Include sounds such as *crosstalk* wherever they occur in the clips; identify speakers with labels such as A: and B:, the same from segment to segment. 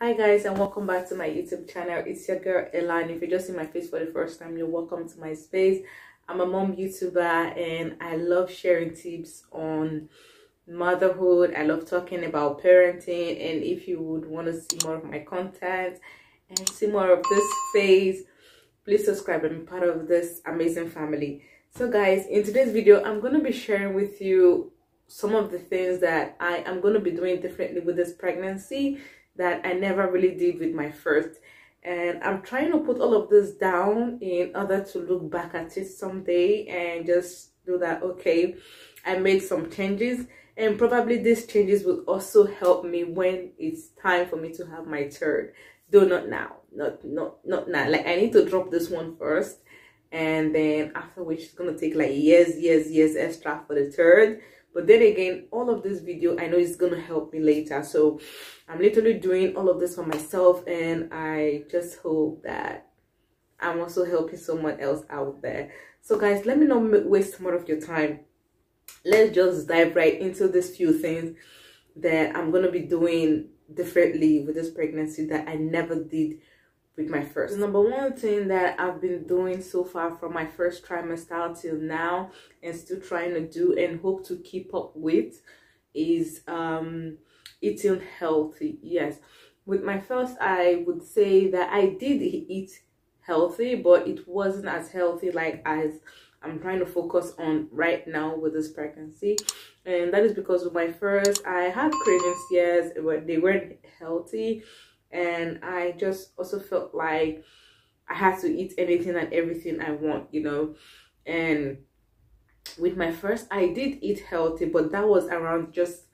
A: Hi guys and welcome back to my YouTube channel. It's your girl Elan. If you're just see my face for the first time, you're welcome to my space. I'm a mom YouTuber and I love sharing tips on motherhood. I love talking about parenting and if you would want to see more of my content and see more of this phase, please subscribe and be part of this amazing family. So guys, in today's video, I'm going to be sharing with you some of the things that I am going to be doing differently with this pregnancy that I never really did with my first. And I'm trying to put all of this down in order to look back at it someday and just do that, okay, I made some changes. And probably these changes will also help me when it's time for me to have my third. Though not now not not not now. Like i need to drop this one first. And then after which it's gonna take like years years years extra for the third but then again all of this video i know is gonna help me later. So i'm literally doing all of this for myself and i just hope that i'm also helping someone else out there. So guys let me not waste more of your time. Let's just dive right into these few things that i'm to be doing differently with this pregnancy that i never did with my first. The Number one thing that I've been doing so far from my first trimester till now and still trying to do and hope to keep up with is um, eating healthy. Yes, with my first, I would say that I did eat healthy, but it wasn't as healthy like as I'm trying to focus on right now with this pregnancy. And that is because with my first, I had cravings, yes, but they weren't healthy and I just also felt like I had to eat anything and everything I want, you know. And with my first, I did eat healthy, but that was around just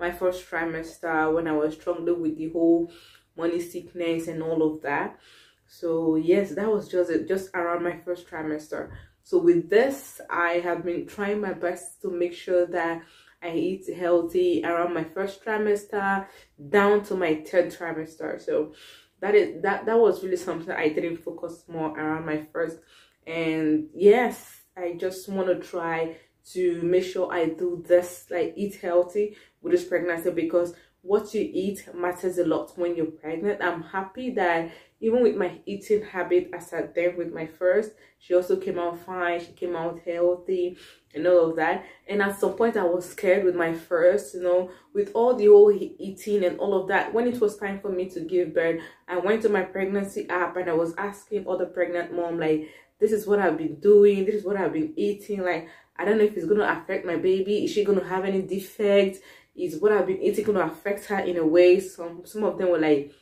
A: my first trimester when I was struggling with the whole morning sickness and all of that. So yes, that was just it, just around my first trimester. So with this, I have been trying my best to make sure that I eat healthy around my first trimester down to my third trimester. So that is that that was really something I didn't focus more around my first. And yes, I just want to try to make sure I do this like eat healthy with this pregnancy because what you eat matters a lot when you're pregnant. I'm happy that even with my eating habit as I did with my first, she also came out fine. She came out healthy and all of that. And at some point, I was scared with my first, you know, with all the whole eating and all of that. When it was time for me to give birth, I went to my pregnancy app and I was asking other pregnant mom, like, this is what I've been doing. This is what I've been eating. Like, I don't know if it's going to affect my baby. Is she going to have any defects? Is what I've been eating going to affect her in a way? Some, some of them were like,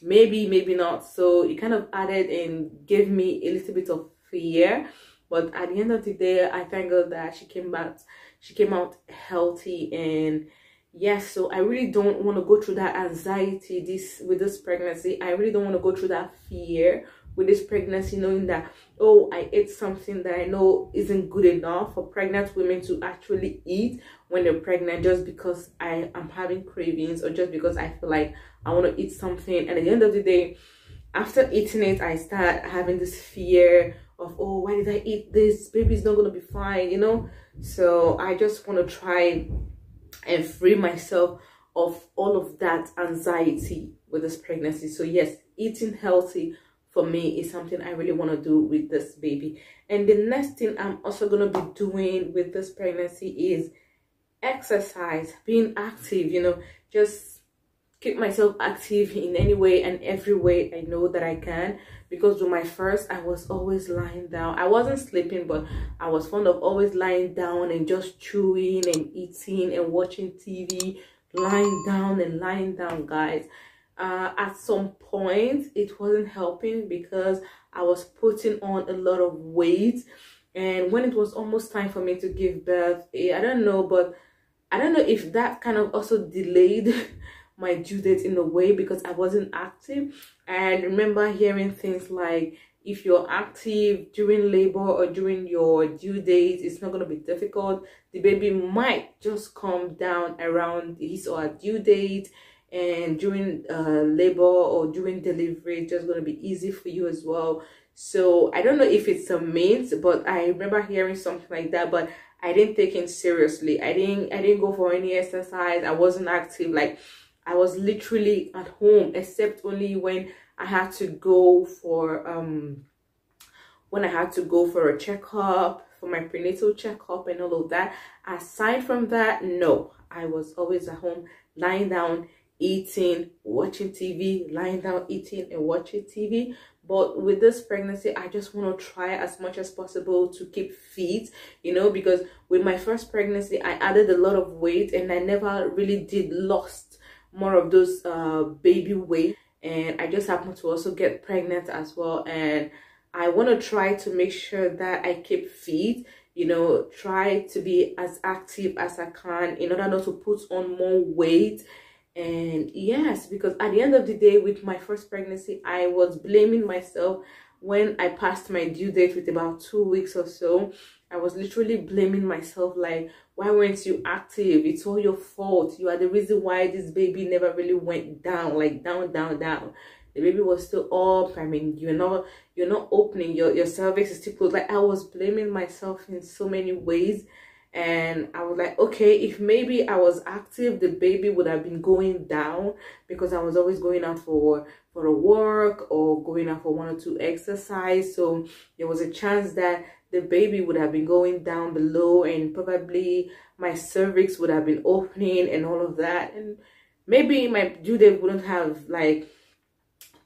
A: maybe, maybe not. So it kind of added and gave me a little bit of fear but at the end of the day i thank god that she came back she came out healthy and yes so i really don't want to go through that anxiety this with this pregnancy i really don't want to go through that fear with this pregnancy knowing that oh i ate something that i know isn't good enough for pregnant women to actually eat when they're pregnant just because i am having cravings or just because i feel like i want to eat something. And at the end of the day after eating it i start having this fear of oh why did i eat this? Baby's not gonna be fine you know? So i just want to try and free myself of all of that anxiety with this pregnancy. So yes eating healthy for me is something i really want to do with this baby. And the next thing i'm also going to be doing with this pregnancy is exercise being active you know just keep myself active in any way and every way I know that I can. Because with my first I was always lying down. I wasn't sleeping but I was fond of always lying down and just chewing and eating and watching TV lying down and lying down guys uh, at some point it wasn't helping because I was putting on a lot of weight and when it was almost time for me to give birth eh, I don't know but I don't know if that kind of also delayed *laughs* my due date in a way because I wasn't active. And remember hearing things like if you're active during labor or during your due date, it's not going to be difficult. The baby might just come down around his or her due date and during uh, labor or during delivery, it's just going to be easy for you as well. So I don't know if it's a myth, but I remember hearing something like that. But I didn't take it seriously. I didn't I didn't go for any exercise. I wasn't active. Like I was literally at home, except only when I had to go for um when I had to go for a checkup, for my prenatal checkup and all of that. Aside from that, no, I was always at home lying down eating watching tv lying down eating and watching tv but with this pregnancy i just want to try as much as possible to keep fit you know because with my first pregnancy i added a lot of weight and i never really did lost more of those uh baby weight. And i just happened to also get pregnant as well. And i want to try to make sure that i keep fit you know try to be as active as i can in order not to put on more weight and yes because at the end of the day with my first pregnancy i was blaming myself when i passed my due date with about two weeks or so. I was literally blaming myself like why weren't you active? It's all your fault. You are the reason why this baby never really went down like down down down. The baby was still up. I mean you're not you're not opening. Your your cervix is still closed. Like i was blaming myself in so many ways and I was like, okay, if maybe I was active, the baby would have been going down because I was always going out for for a work or going out for one or two exercise. So there was a chance that the baby would have been going down below and probably my cervix would have been opening and all of that. And maybe my due date wouldn't have like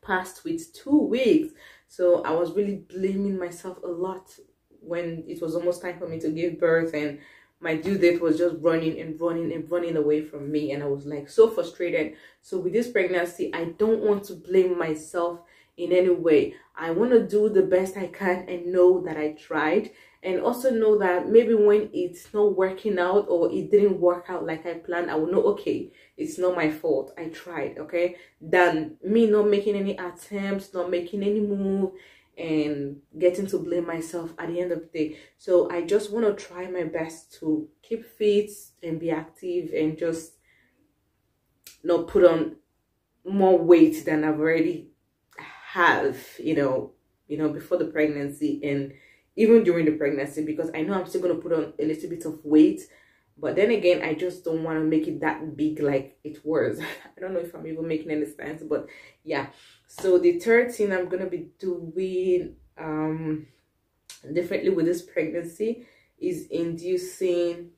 A: passed with two weeks. So I was really blaming myself a lot when it was almost time for me to give birth and my due date was just running and running and running away from me and i was like so frustrated. So with this pregnancy i don't want to blame myself in any way. I want to do the best i can and know that i tried and also know that maybe when it's not working out or it didn't work out like i planned i will know okay it's not my fault. I tried okay? Than me not making any attempts not making any move and getting to blame myself at the end of the day. So I just want to try my best to keep fit and be active and just not put on more weight than I've already have, you know, you know, before the pregnancy and even during the pregnancy because I know I'm still going to put on a little bit of weight. But then again, I just don't want to make it that big like it was. *laughs* I don't know if I'm even making any sense, but yeah. So the third thing i'm gonna be doing um differently with this pregnancy is inducing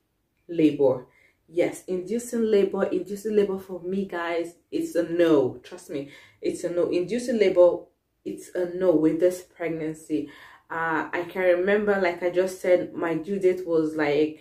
A: labor. Yes inducing labor inducing labor for me guys it's a no. Trust me it's a no. Inducing labor it's a no with this pregnancy. Uh i can remember like i just said my due date was like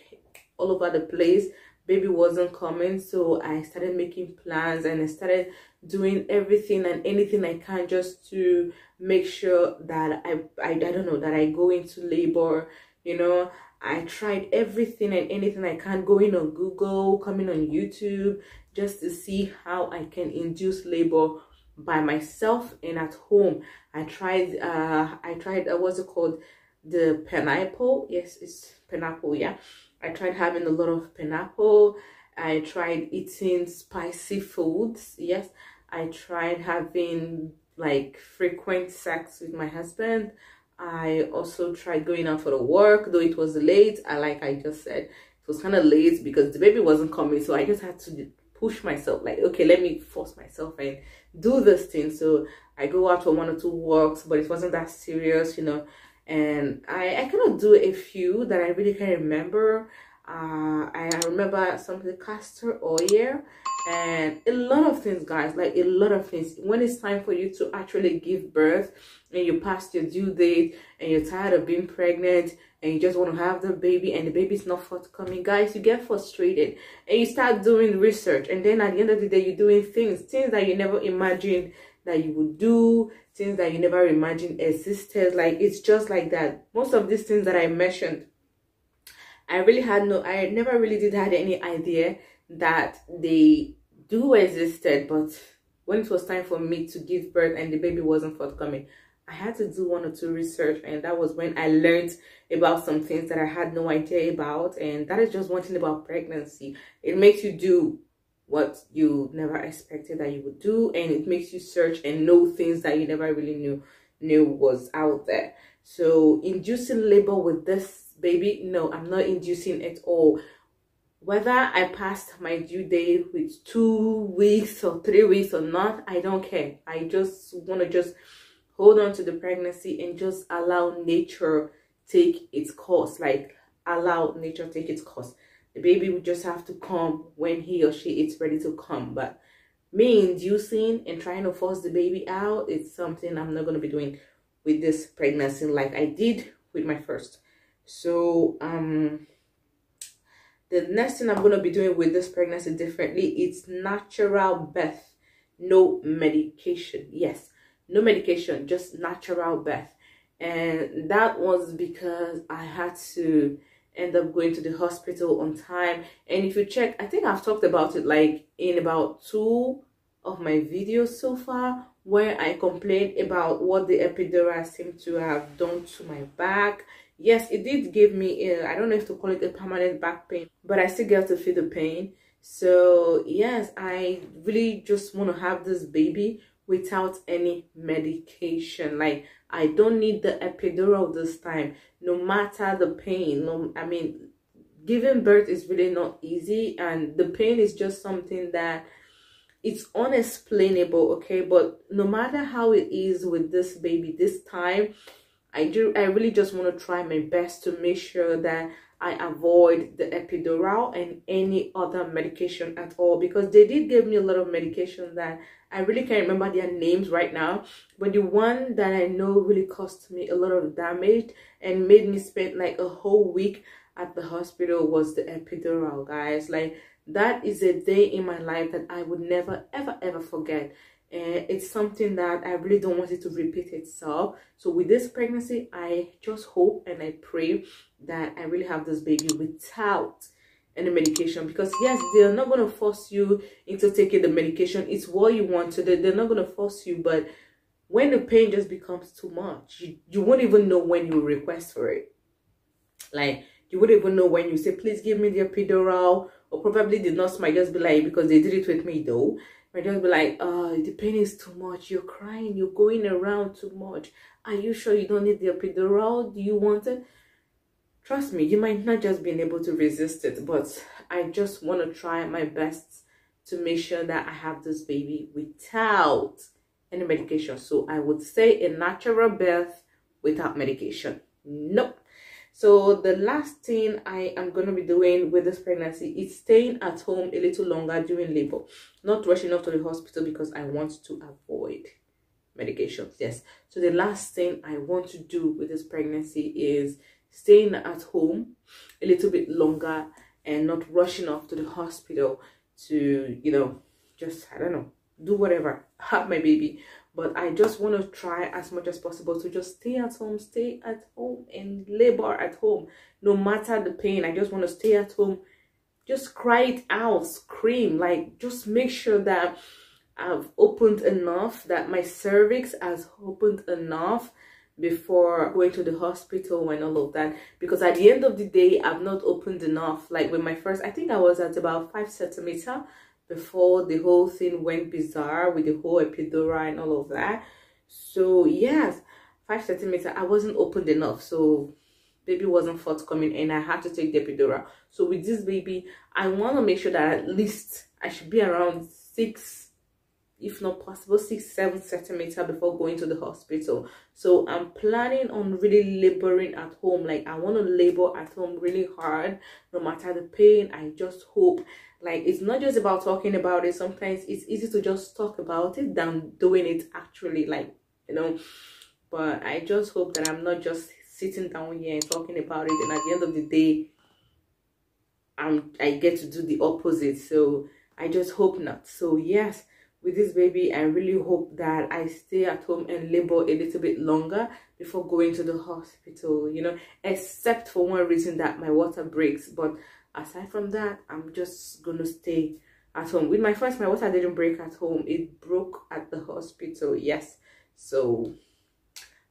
A: all over the place. Baby wasn't coming so i started making plans and i started doing everything and anything i can just to make sure that i i, I don't know that i go into labor you know. I tried everything and anything i can going on google coming on youtube just to see how i can induce labor by myself and at home. I tried uh i tried uh, what's it called? The pineapple. Yes it's pineapple yeah I tried having a lot of pineapple. I tried eating spicy foods. Yes, I tried having like frequent sex with my husband. I also tried going out for the work, though it was late. I like I just said, it was kind of late because the baby wasn't coming. So I just had to push myself like, okay, let me force myself and do this thing. So I go out for one or two walks, but it wasn't that serious, you know and I, I cannot do a few that I really can remember. Uh, I remember something castor oil and a lot of things guys like a lot of things. When it's time for you to actually give birth and you passed your due date and you're tired of being pregnant and you just want to have the baby and the baby's not forthcoming guys you get frustrated and you start doing research. And then at the end of the day you're doing things things that you never imagined that you would do things that you never imagined existed. Like it's just like that. Most of these things that i mentioned i really had no i never really did had any idea that they do existed. But when it was time for me to give birth and the baby wasn't forthcoming i had to do one or two research. And that was when i learned about some things that i had no idea about. And that is just one thing about pregnancy. It makes you do what you never expected that you would do and it makes you search and know things that you never really knew knew was out there. So inducing labor with this baby no i'm not inducing at all. Whether i passed my due date with two weeks or three weeks or not i don't care. I just want to just hold on to the pregnancy and just allow nature take its course like allow nature take its course the baby would just have to come when he or she is ready to come. But me inducing and trying to force the baby out it's something i'm not going to be doing with this pregnancy like i did with my first. So um the next thing i'm going to be doing with this pregnancy differently it's natural birth no medication. Yes no medication just natural birth. And that was because i had to end up going to the hospital on time. And if you check i think i've talked about it like in about two of my videos so far where i complained about what the epidural seemed to have done to my back. Yes it did give me uh, I don't know if to call it a permanent back pain but i still get to feel the pain. So yes i really just want to have this baby without any medication. Like i don't need the epidural this time. No matter the pain no i mean giving birth is really not easy and the pain is just something that it's unexplainable okay? But no matter how it is with this baby this time i do i really just want to try my best to make sure that I avoid the epidural and any other medication at all because they did give me a lot of medication that I really can't remember their names right now. But the one that I know really cost me a lot of damage and made me spend like a whole week at the hospital was the epidural, guys. Like that is a day in my life that I would never, ever, ever forget and it's something that I really don't want it to repeat itself. So with this pregnancy, I just hope and I pray that I really have this baby without any medication because yes, they're not going to force you into taking the medication. It's what you want to. They're not going to force you, but when the pain just becomes too much, you, you won't even know when you request for it. Like you wouldn't even know when you say, please give me the epidural or probably the nurse might just be like, because they did it with me though might just be like, oh, the pain is too much. You're crying. You're going around too much. Are you sure you don't need the epidural? Do you want it? Trust me, you might not just be able to resist it, but I just want to try my best to make sure that I have this baby without any medication. So I would say a natural birth without medication. Nope. So the last thing I am going to be doing with this pregnancy is staying at home a little longer during labor. Not rushing off to the hospital because I want to avoid medications. Yes. So the last thing I want to do with this pregnancy is staying at home a little bit longer and not rushing off to the hospital to, you know, just, I don't know, do whatever, have my baby but I just want to try as much as possible to just stay at home, stay at home and labor at home. No matter the pain, I just want to stay at home, just cry it out, scream, like just make sure that I've opened enough, that my cervix has opened enough before going to the hospital and all of that because at the end of the day i've not opened enough like with my first i think i was at about five centimeter before the whole thing went bizarre with the whole epidural and all of that. So yes, five centimeter, I wasn't opened enough. So baby wasn't forthcoming and I had to take the epidural. So with this baby, I want to make sure that at least I should be around six if not possible six seven centimeter before going to the hospital. So i'm planning on really laboring at home. Like i want to labor at home really hard no matter the pain. I just hope like it's not just about talking about it. Sometimes it's easy to just talk about it than doing it actually like you know. But i just hope that i'm not just sitting down here and talking about it and at the end of the day i'm i get to do the opposite. So i just hope not. So yes with this baby i really hope that i stay at home and labor a little bit longer before going to the hospital you know except for one reason that my water breaks. But aside from that i'm just gonna stay at home. With my first my water didn't break at home. It broke at the hospital yes. So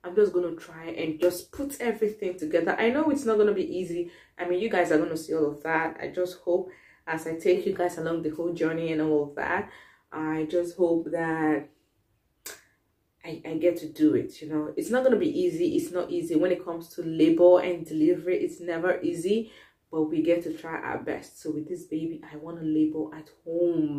A: i'm just gonna try and just put everything together. I know it's not gonna be easy. I mean you guys are gonna see all of that. I just hope as i take you guys along the whole journey and all of that i just hope that I, I get to do it you know? It's not going to be easy it's not easy. When it comes to labor and delivery it's never easy but we get to try our best. So with this baby i want to labor at home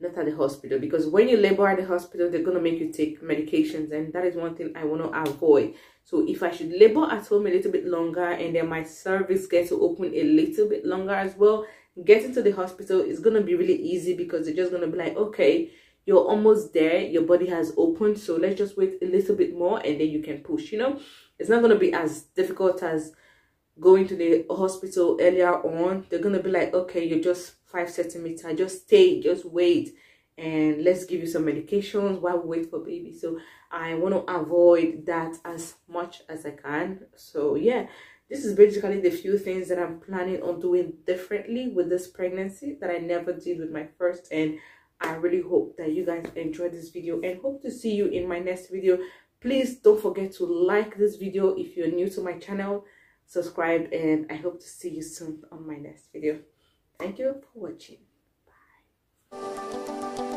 A: not at the hospital because when you labor at the hospital they're going to make you take medications and that is one thing i want to avoid. So if i should labor at home a little bit longer and then my cervix gets to open a little bit longer as well getting to the hospital is going to be really easy because they're just going to be like okay you're almost there your body has opened so let's just wait a little bit more and then you can push you know? It's not going to be as difficult as going to the hospital earlier on. They're going to be like okay you're just five centimeter just stay just wait and let's give you some medications while we wait for baby. So i want to avoid that as much as i can. So yeah this is basically the few things that I'm planning on doing differently with this pregnancy that I never did with my first and I really hope that you guys enjoyed this video and hope to see you in my next video. Please don't forget to like this video if you're new to my channel. Subscribe and I hope to see you soon on my next video. Thank you for watching. Bye.